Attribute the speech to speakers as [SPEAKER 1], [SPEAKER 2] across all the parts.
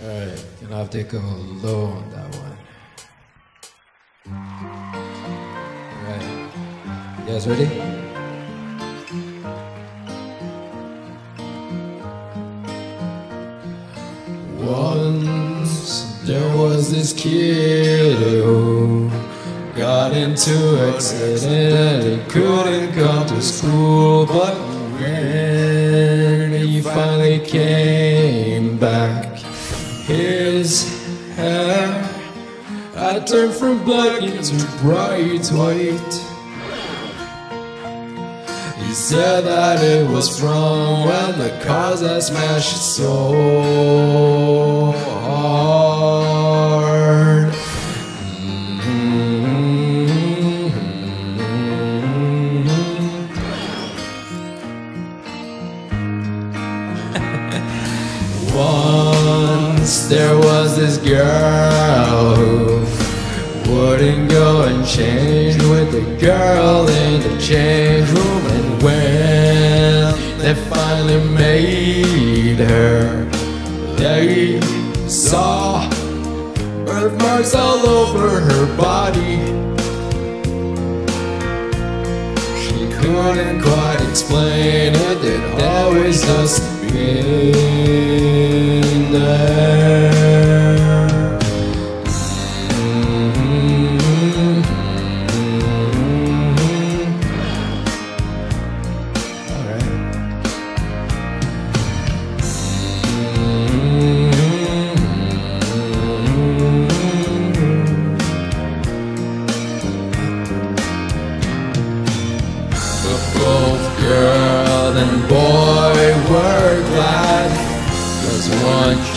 [SPEAKER 1] Alright, gonna have to go low on that one. Alright, you guys ready? Once there was this kid who got into accident and he couldn't come to school, but when he finally came his hair had turned from black into bright white. He said that it was from when the cars that smashed so hard. There was this girl who wouldn't go and change with the girl in the change room. And when they finally made her they saw birthmarks all over her body. She couldn't quite explain it. It always just been there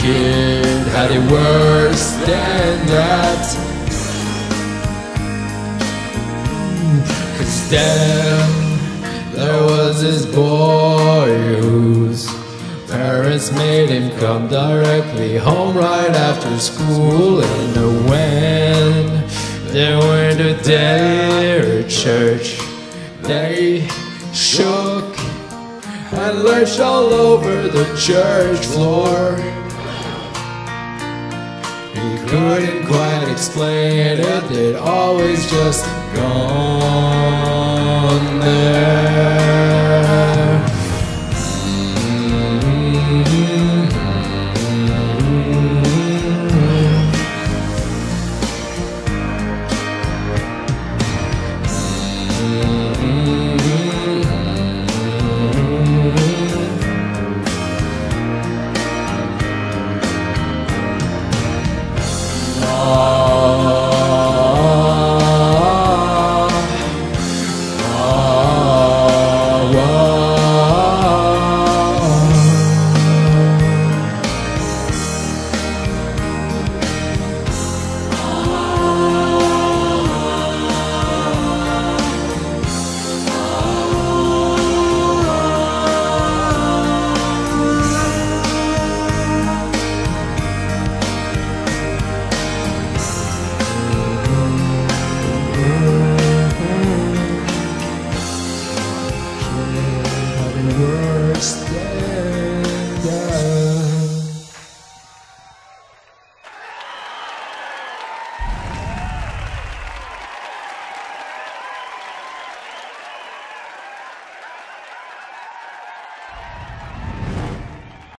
[SPEAKER 1] kid had it worse than that Cause then there was this boy whose parents made him come directly home right after school And when they went to their church they shook and lurched all over the church floor. Couldn't quite explain it, they'd always just gone